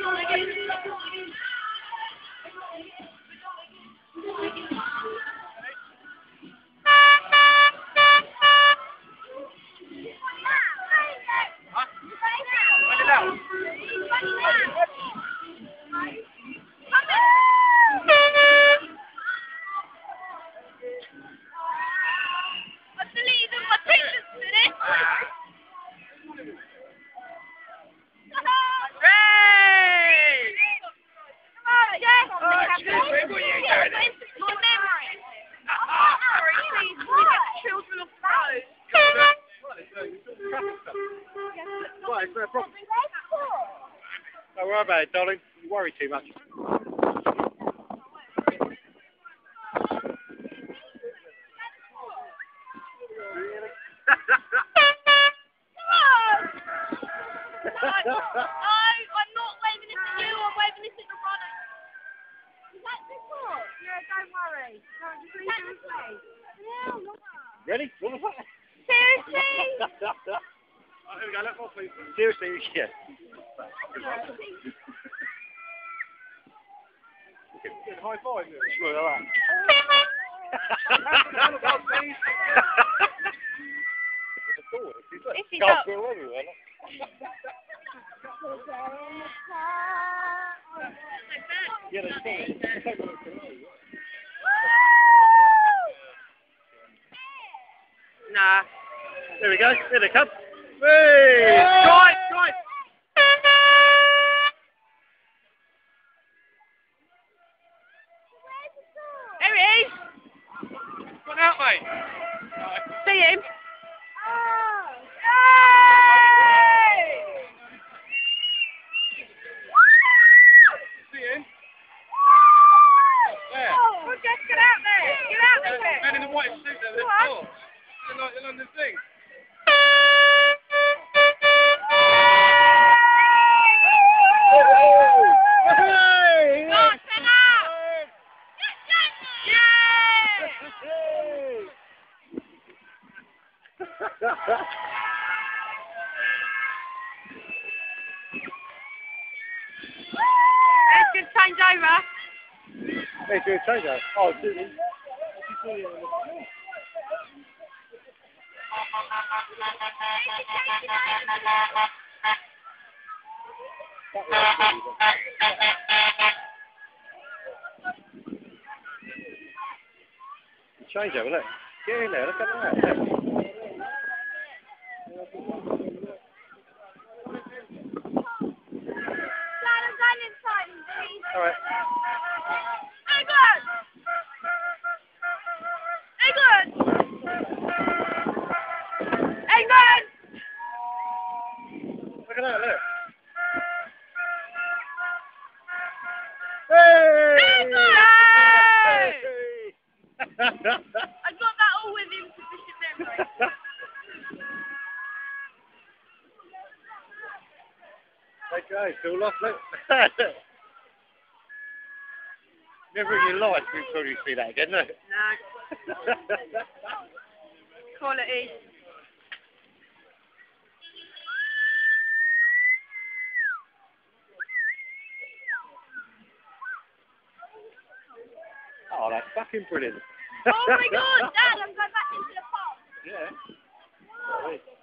Well, Don't worry about it, darling. You worry too much. No, I'm not waving this at you. I'm waving this at the runner. Is that the call? Yeah, don't worry. No, just leave it with me. No, Ready? What was that? Seriously? Oh, here we go. Let more, please. Seriously, yeah. High five. Sure, all right. If you Can't go- Yeah, that's fine. Nah. There we go. Here they come. Hey! Drive, drive. Out, mate. See him? See him? Well, just get out there. Get out there. Yeah. Man in the white suit there, Go that's on. They're like the London thing. Hey! Let's change over. Hey, do change out. Oh, do Change over, look. Get in there, look at that. Look. All right. England! England! England! Look at that, look. Hey! I got that all with insufficient memory. okay, cool off, look. Never in your life you'll probably see that again, look. No. Quality. oh, that's fucking brilliant. Oh my god, Dad, I'm going back into the park. yeah.